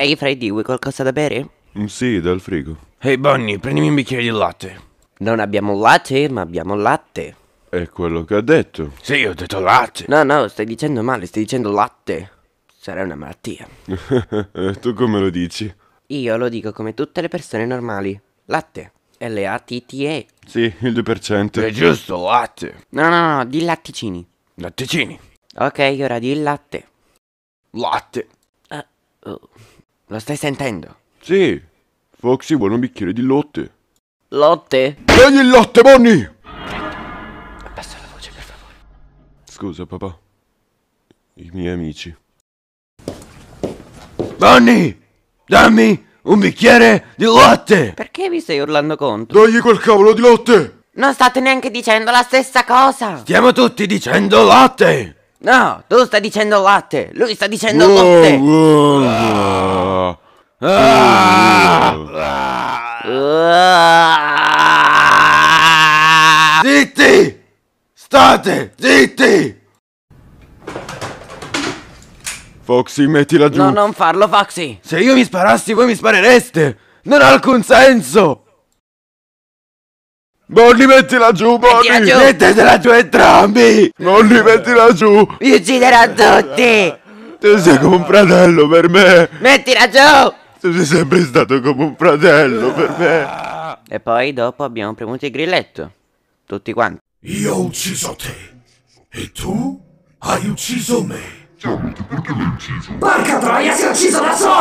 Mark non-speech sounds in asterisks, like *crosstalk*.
Ehi Freddy, vuoi qualcosa da bere? Mm, Sì, dal frigo. Ehi Bonnie, prendimi un bicchiere di latte. Non abbiamo latte, ma abbiamo latte. È quello che ha detto. Sì, ho detto latte. No, no, stai dicendo male, stai dicendo latte. Sarà una malattia. *laughs* Tu come lo dici? Io lo dico come tutte le persone normali. Latte. L-A-T-T-E. Sì, il 2%. È giusto, latte. No, no, no, di latticini. Latticini. Ok, ora di latte. Latte. Ah, oh. Lo stai sentendo? Sì, Foxy vuole un bicchiere di latte. Lotte? Dagli il latte, Bonnie! Abbassa la voce, per favore. Scusa, papà. I miei amici. Bonnie, dammi un bicchiere di latte. Perché vi stai urlando contro? Dagli quel cavolo di latte! Non state neanche dicendo la stessa cosa! Stiamo tutti dicendo latte. No, tu stai dicendo latte, lui sta dicendo Wow, latte! wow, wow. Ah! Zitti! State zitti! Foxy, mettila giù. No, non farlo, Foxy! Se io mi sparassi, voi mi sparereste. Non ha alcun senso. Bonnie, mettila giù, Mettila Bonnie! giù. Mettetela giù entrambi. Bonnie, mettila giù! Vi ucciderò tutti! Tu sei come un fratello per me! Mettila giù! Tu sei sempre stato come un fratello per me! E poi dopo abbiamo premuto il grilletto. Tutti quanti. Io ho ucciso te e tu hai ucciso me. Porca troia, si è ucciso da solo!